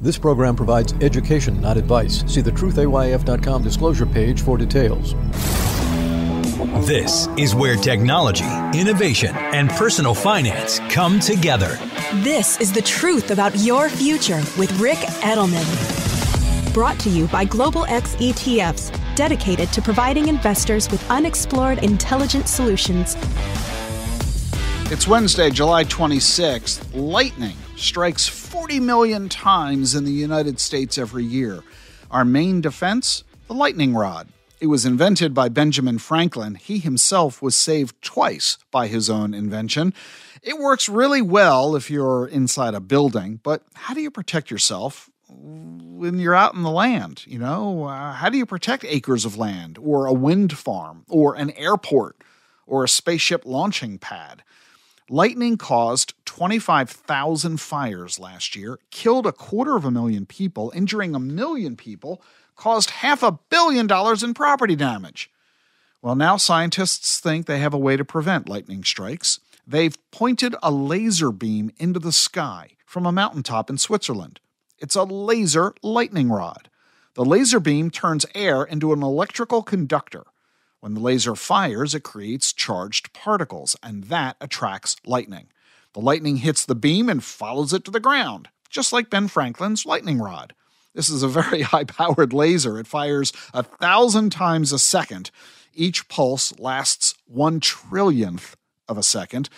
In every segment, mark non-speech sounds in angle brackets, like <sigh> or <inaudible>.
This program provides education, not advice. See the truthayf.com disclosure page for details. This is where technology, innovation, and personal finance come together. This is the truth about your future with Ric Edelman. Brought to you by Global X ETFs, dedicated to providing investors with unexplored intelligent solutions. It's Wednesday, July 26th. Lightning strikes 40 million times in the United States every year. Our main defense? The lightning rod. It was invented by Benjamin Franklin. He himself was saved twice by his own invention. It works really well if you're inside a building, but how do you protect yourself when you're out in the land? You know, uh, how do you protect acres of land, or a wind farm, or an airport, or a spaceship launching pad? Lightning caused 25,000 fires last year, killed a quarter of a million people, injuring a million people, caused half a billion dollars in property damage. Well, now scientists think they have a way to prevent lightning strikes. They've pointed a laser beam into the sky from a mountaintop in Switzerland. It's a laser lightning rod. The laser beam turns air into an electrical conductor. When the laser fires, it creates charged particles, and that attracts lightning. The lightning hits the beam and follows it to the ground, just like Ben Franklin's lightning rod. This is a very <laughs> high powered laser. It fires a thousand times a second. Each pulse lasts one trillionth of a second.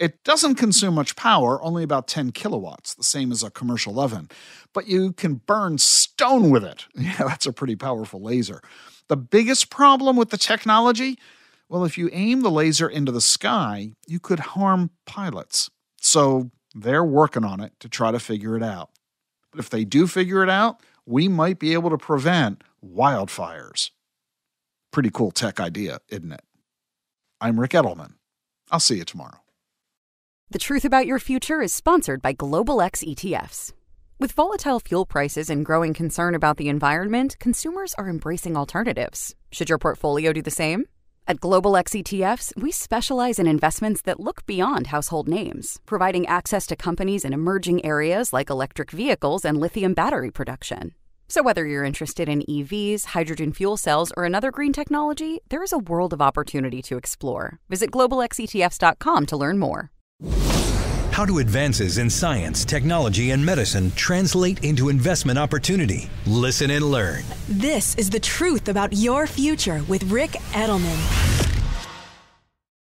It doesn't consume much power, only about 10 kilowatts, the same as a commercial oven, but you can burn stone with it. <laughs> Yeah, that's a pretty powerful laser. The biggest problem with the technology? Well, if you aim the laser into the sky, you could harm pilots. So they're working on it to try to figure it out. But if they do figure it out, we might be able to prevent wildfires. Pretty cool tech idea, isn't it? I'm Ric Edelman. I'll see you tomorrow. The Truth About Your Future is sponsored by Global X ETFs. With volatile fuel prices and growing concern about the environment, consumers are embracing alternatives. Should your portfolio do the same? At Global X ETFs, we specialize in investments that look beyond household names, providing access to companies in emerging areas like electric vehicles and lithium battery production. So, whether you're interested in EVs, hydrogen fuel cells, or another green technology, there is a world of opportunity to explore. Visit globalxetfs.com to learn more. How do advances in science, technology, and medicine translate into investment opportunity? Listen and learn. This is the truth about your future with Ric Edelman.